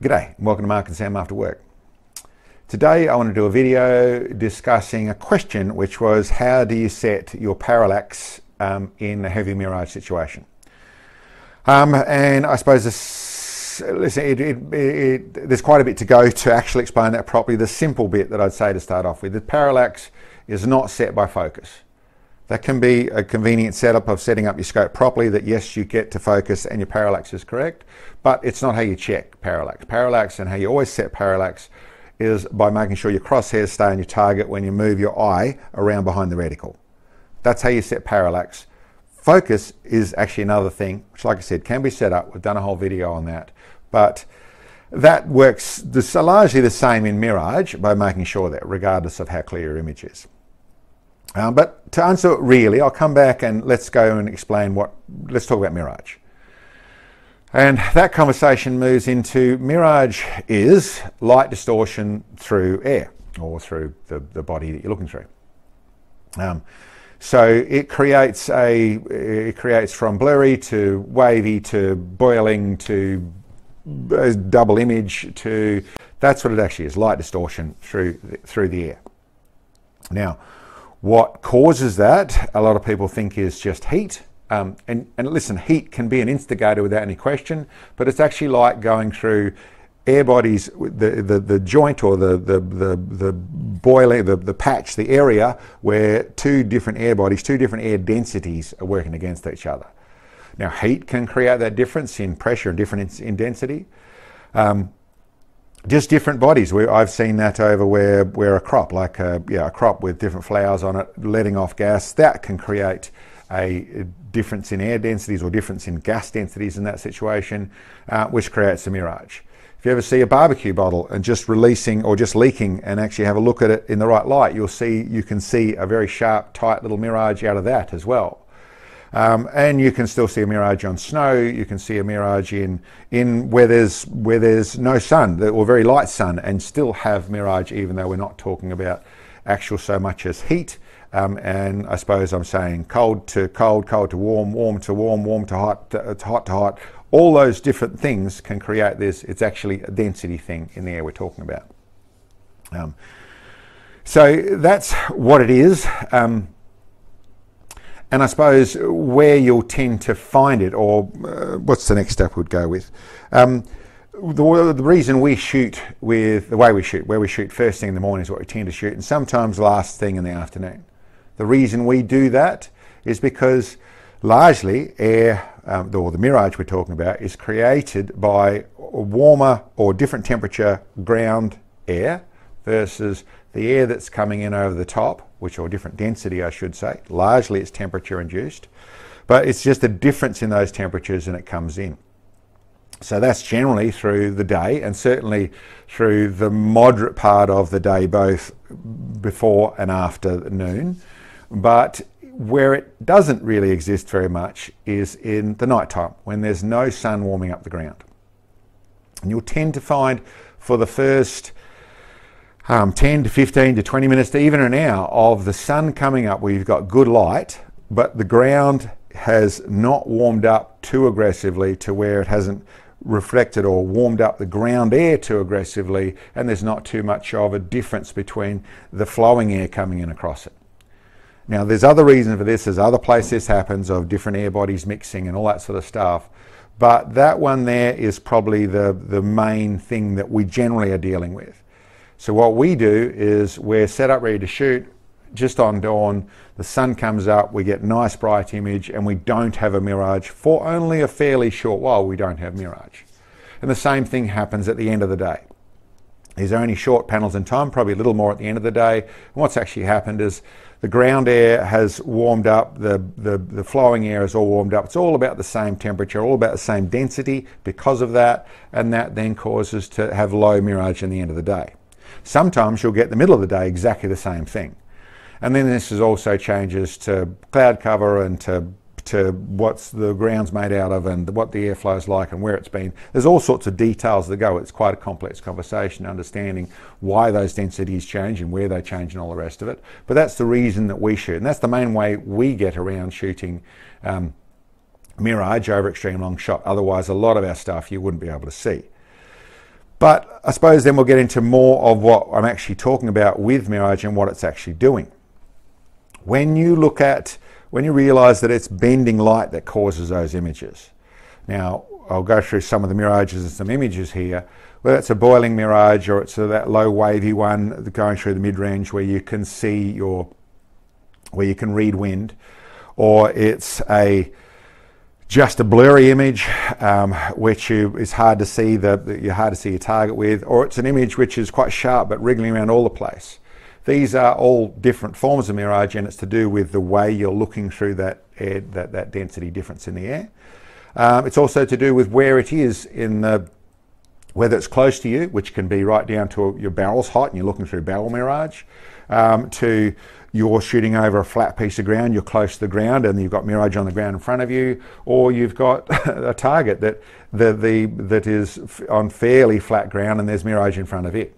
G'day, and welcome to Mark and Sam After Work. Today I want to do a video discussing a question which was how do you set your parallax um, in a heavy mirage situation? Um, and I suppose this, listen, it, it, it, there's quite a bit to go to actually explain that properly. The simple bit that I'd say to start off with, the parallax is not set by focus. That can be a convenient setup of setting up your scope properly that yes, you get to focus and your parallax is correct, but it's not how you check parallax. Parallax and how you always set parallax is by making sure your crosshairs stay on your target when you move your eye around behind the reticle. That's how you set parallax. Focus is actually another thing, which like I said, can be set up. We've done a whole video on that. But that works largely the same in Mirage by making sure that regardless of how clear your image is. Um, but to answer it really, I'll come back and let's go and explain what, let's talk about Mirage. And that conversation moves into Mirage is light distortion through air or through the, the body that you're looking through. Um, so it creates a it creates from blurry to wavy to boiling to double image to that's what it actually is light distortion through through the air. Now, what causes that, a lot of people think is just heat. Um, and, and listen, heat can be an instigator without any question, but it's actually like going through air bodies, the, the, the joint or the, the, the, the boiling, the, the patch, the area where two different air bodies, two different air densities are working against each other. Now, heat can create that difference in pressure and difference in density. Um, just different bodies. We, I've seen that over where, where a crop, like a, yeah, a crop with different flowers on it, letting off gas, that can create a difference in air densities or difference in gas densities in that situation, uh, which creates a mirage. If you ever see a barbecue bottle and just releasing or just leaking and actually have a look at it in the right light, you'll see you can see a very sharp, tight little mirage out of that as well. Um, and you can still see a mirage on snow. You can see a mirage in in where there's where there's no sun or very light sun, and still have mirage, even though we're not talking about actual so much as heat. Um, and I suppose I'm saying cold to cold, cold to warm, warm to warm, warm to hot, to, to hot to hot. All those different things can create this. It's actually a density thing in the air we're talking about. Um, so that's what it is. Um, and I suppose where you'll tend to find it, or uh, what's the next step we'd go with? Um, the, the, reason we shoot with the way we shoot, where we shoot first thing in the morning is what we tend to shoot, and sometimes last thing in the afternoon. The reason we do that is because largely air, um, or the mirage we're talking about, is created by warmer or different temperature ground air versus the air that's coming in over the top, which or different density, I should say. Largely it's temperature induced, but it's just a difference in those temperatures and it comes in. So that's generally through the day and certainly through the moderate part of the day, both before and after noon. But where it doesn't really exist very much is in the night time when there's no sun warming up the ground. And you'll tend to find for the first um, 10 to 15 to 20 minutes to even an hour of the sun coming up where you've got good light, but the ground has not warmed up too aggressively to where it hasn't reflected or warmed up the ground air too aggressively, and there's not too much of a difference between the flowing air coming in across it. Now, there's other reasons for this. There's other places this happens of different air bodies mixing and all that sort of stuff. But that one there is probably the, the main thing that we generally are dealing with. So what we do is we're set up ready to shoot just on dawn. The sun comes up, we get nice bright image, and we don't have a mirage for only a fairly short while. We don't have mirage, and the same thing happens at the end of the day. These are only short panels in time, probably a little more at the end of the day. And what's actually happened is the ground air has warmed up, the, the, the flowing air is all warmed up. It's all about the same temperature, all about the same density because of that, and that then causes to have low mirage in the end of the day. Sometimes you'll get the middle of the day exactly the same thing. And then this is also changes to cloud cover and to to what's the ground's made out of and what the airflow is like and where it's been. There's all sorts of details that go. It's quite a complex conversation, understanding why those densities change and where they change and all the rest of it. But that's the reason that we shoot, and that's the main way we get around shooting um, mirage over extreme long shot. Otherwise, a lot of our stuff you wouldn't be able to see. But I suppose then we'll get into more of what I'm actually talking about with Mirage and what it's actually doing. When you look at, when you realize that it's bending light that causes those images. Now, I'll go through some of the mirages and some images here. Whether it's a boiling mirage or it's a, that low wavy one going through the mid range where you can see your, where you can read wind, or it's a just a blurry image, um, which you, is hard to see the you're hard to see your target with, or it's an image which is quite sharp but wriggling around all the place. These are all different forms of mirage, and it's to do with the way you're looking through that air, that, that density difference in the air. Um, it's also to do with where it is in the whether it's close to you, which can be right down to your barrel's height, and you're looking through barrel mirage, um, to you're shooting over a flat piece of ground, you're close to the ground, and you've got mirage on the ground in front of you, or you've got a target that the, the that is on fairly flat ground, and there's mirage in front of it.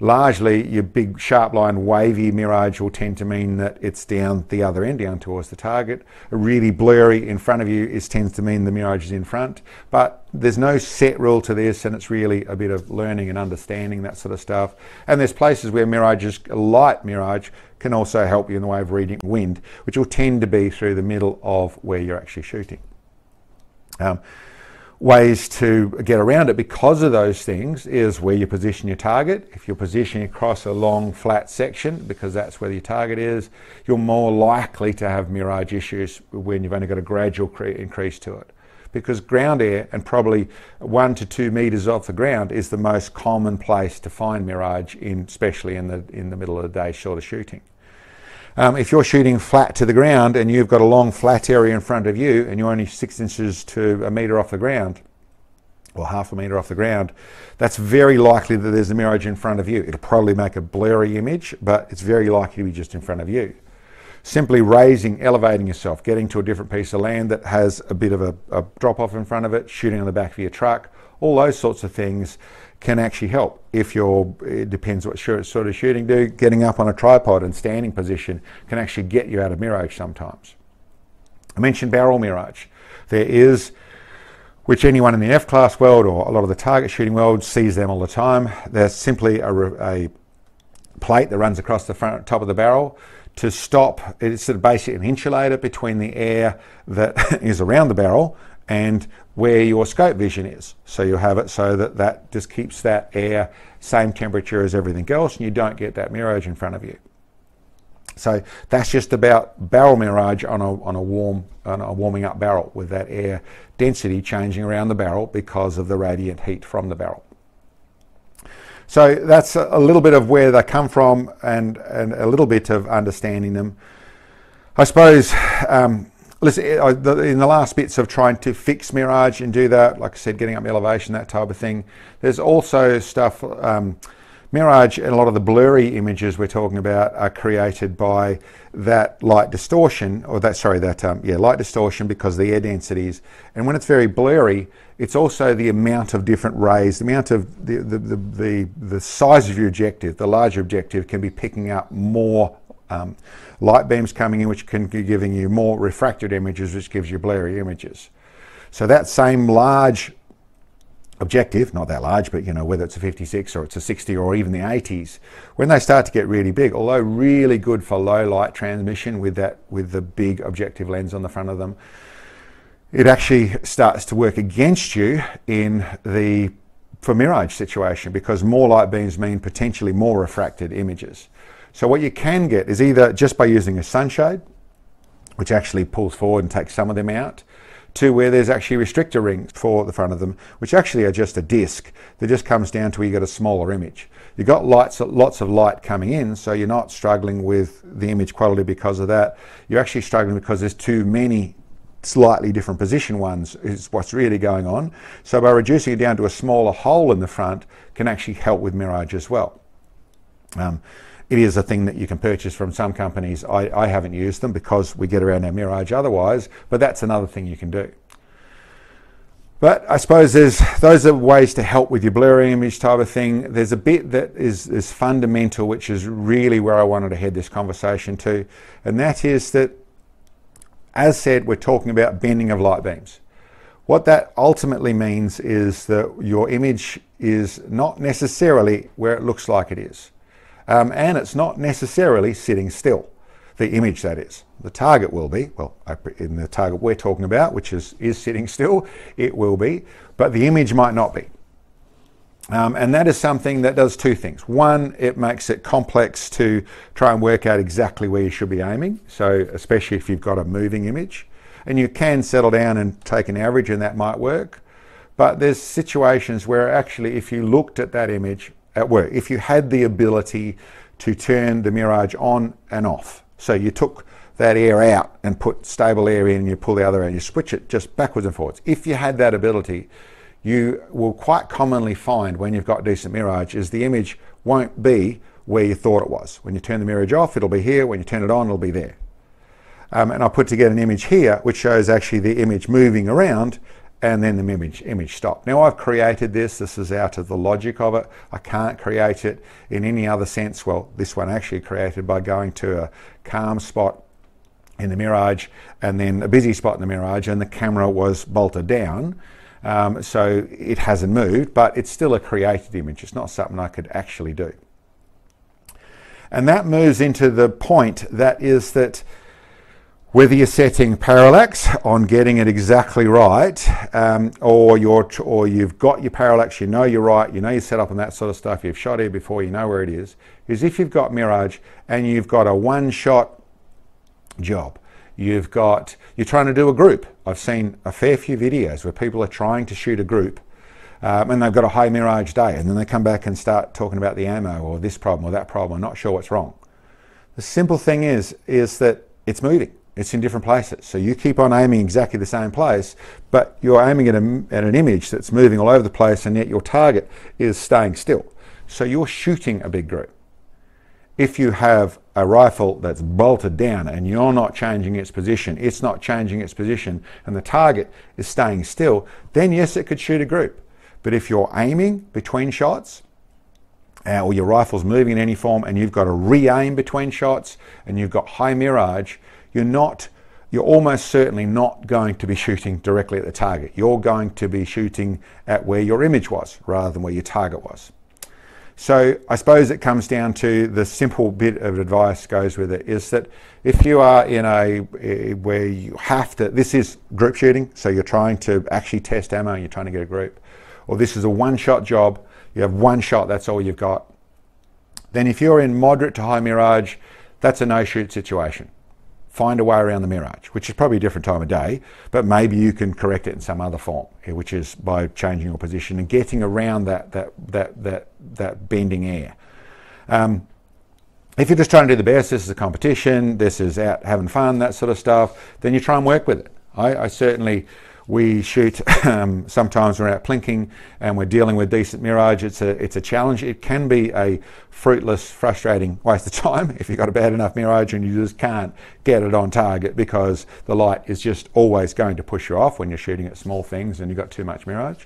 Largely, your big sharp line wavy mirage will tend to mean that it's down the other end, down towards the target. A really blurry in front of you is tends to mean the mirage is in front. But there's no set rule to this, and it's really a bit of learning and understanding that sort of stuff. And there's places where mirage is light mirage can also help you in the way of reading wind, which will tend to be through the middle of where you're actually shooting. Um, ways to get around it because of those things is where you position your target. If you're positioning across a long flat section, because that's where your target is, you're more likely to have mirage issues when you've only got a gradual cre- increase to it. Because ground air and probably one to two meters off the ground is the most common place to find mirage, in, especially in the in the middle of the day, short of shooting. Um, if you're shooting flat to the ground and you've got a long flat area in front of you and you're only six inches to a metre off the ground, or half a metre off the ground, that's very likely that there's a mirage in front of you. It'll probably make a blurry image, but it's very likely to be just in front of you. Simply raising, elevating yourself, getting to a different piece of land that has a bit of a, a drop off in front of it, shooting on the back of your truck, all those sorts of things can actually help. If you're, it depends what sort of shooting do, getting up on a tripod and standing position can actually get you out of mirage sometimes. I mentioned barrel mirage. There is, which anyone in the F class world or a lot of the target shooting world sees them all the time. There's simply a, a plate that runs across the front top of the barrel to stop. It's sort of basically an insulator between the air that is around the barrel and where your scope vision is. So you have it so that that just keeps that air same temperature as everything else and you don't get that mirage in front of you. So that's just about barrel mirage on a, on a warm on a warming up barrel with that air density changing around the barrel because of the radiant heat from the barrel. So that's a little bit of where they come from and, and a little bit of understanding them. I suppose um, listen, in the last bits of trying to fix Mirage and do that, like I said, getting up elevation, that type of thing, there's also stuff. Um, Mirage and a lot of the blurry images we're talking about are created by that light distortion, or that sorry, that um, yeah, light distortion because the air densities. And when it's very blurry, it's also the amount of different rays, the amount of the the, the, the, the size of your objective. The larger objective can be picking up more um, light beams coming in, which can be giving you more refracted images, which gives you blurry images. So that same large objective, not that large, but you know, whether it's a 56 or it's a 60 or even the 80s, when they start to get really big, although really good for low light transmission with that with the big objective lens on the front of them, it actually starts to work against you in the for mirage situation because more light beams mean potentially more refracted images. So what you can get is either just by using a sunshade, which actually pulls forward and takes some of them out, to where there's actually restrictor rings for the front of them, which actually are just a disc that just comes down to where you get a smaller image. You've got lights, lots of light coming in, so you're not struggling with the image quality because of that. You're actually struggling because there's too many slightly different position ones is what's really going on. So by reducing it down to a smaller hole in the front can actually help with mirage as well. Um, it is a thing that you can purchase from some companies. I, I haven't used them because we get around our Mirage otherwise, but that's another thing you can do. But I suppose there's those are ways to help with your blurry image type of thing. There's a bit that is, is fundamental, which is really where I wanted to head this conversation to, and that is that, as said, we're talking about bending of light beams. What that ultimately means is that your image is not necessarily where it looks like it is. Um, and it's not necessarily sitting still, the image that is. The target will be, well, in the target we're talking about, which is, is sitting still, it will be, but the image might not be. Um, and that is something that does two things. One, it makes it complex to try and work out exactly where you should be aiming. So, especially if you've got a moving image, and you can settle down and take an average, and that might work. But there's situations where actually, if you looked at that image at work, if you had the ability to turn the Mirage on and off, so you took that air out and put stable air in, and you pull the other out, you switch it just backwards and forwards. If you had that ability, you will quite commonly find when you've got decent mirage is the image won't be where you thought it was. When you turn the mirage off, it'll be here. When you turn it on, it'll be there. Um, and I put together an image here which shows actually the image moving around and then the image, image stopped. Now I've created this, this is out of the logic of it. I can't create it in any other sense. Well, this one actually created by going to a calm spot in the Mirage and then a busy spot in the Mirage and the camera was bolted down um, so it hasn't moved, but it's still a created image. It's not something I could actually do. And that moves into the point that is that whether you're setting parallax on getting it exactly right, um, or you're or you've got your parallax, you know you're right, you know you're set up on that sort of stuff, you've shot here before, you know where it is, is if you've got Mirage and you've got a one-shot job, You've got, you're trying to do a group. I've seen a fair few videos where people are trying to shoot a group um, and they've got a high mirage day and then they come back and start talking about the ammo or this problem or that problem. I'm not sure what's wrong. The simple thing is, is that it's moving. It's in different places. So you keep on aiming exactly the same place, but you're aiming at, a, at an image that's moving all over the place and yet your target is staying still. So you're shooting a big group if you have a rifle that's bolted down and you're not changing its position, it's not changing its position, and the target is staying still, then yes, it could shoot a group. But if you're aiming between shots, uh, or your rifle's moving in any form, and you've got to re-aim between shots, and you've got high mirage, you're not, you're almost certainly not going to be shooting directly at the target. You're going to be shooting at where your image was rather than where your target was. So I suppose it comes down to the simple bit of advice goes with it is that if you are in a, eh, where you have to, this is group shooting, so you're trying to actually test ammo, and you're trying to get a group, or this is a one-shot job, you have one shot, that's all you've got. Then if you're in moderate to high mirage, that's a no-shoot situation find a way around the mirage, which is probably a different time of day, but maybe you can correct it in some other form, which is by changing your position and getting around that that that that that bending air. Um, if you're just trying to do the best, this is a competition, this is out having fun, that sort of stuff, then you try and work with it. I, I certainly we shoot um, sometimes we're out plinking and we're dealing with decent mirage. It's a it's a challenge. It can be a fruitless, frustrating waste of time if you've got a bad enough mirage and you just can't get it on target because the light is just always going to push you off when you're shooting at small things and you've got too much mirage.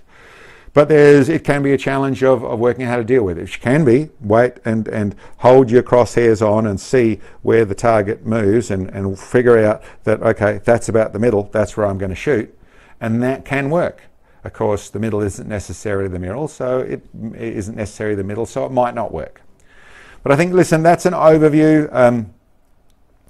But there's it can be a challenge of, of working out how to deal with it. Which can be wait and, and hold your crosshairs on and see where the target moves and, and figure out that okay, that's about the middle, that's where I'm going to shoot and that can work. Of course, the middle isn't necessarily the middle, so it isn't necessarily the middle, so it might not work. But I think, listen, that's an overview. Um,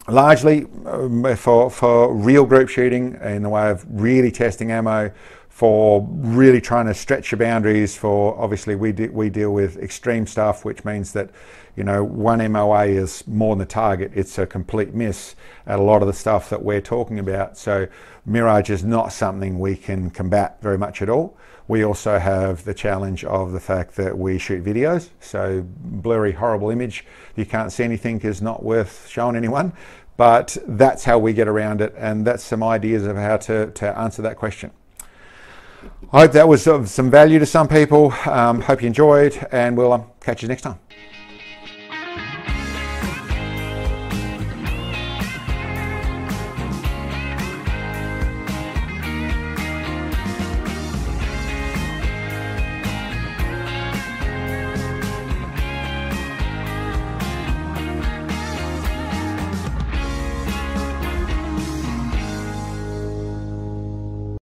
largely um, for, for real group shooting in the way of really testing ammo, for really trying to stretch your boundaries. For obviously, we, de- we deal with extreme stuff, which means that you know one MOA is more than the target. It's a complete miss at a lot of the stuff that we're talking about. So Mirage is not something we can combat very much at all. We also have the challenge of the fact that we shoot videos, so blurry, horrible image. You can't see anything is not worth showing anyone. But that's how we get around it, and that's some ideas of how to, to answer that question. I hope that was of some value to some people. Um, hope you enjoyed, and we'll um, catch you next time.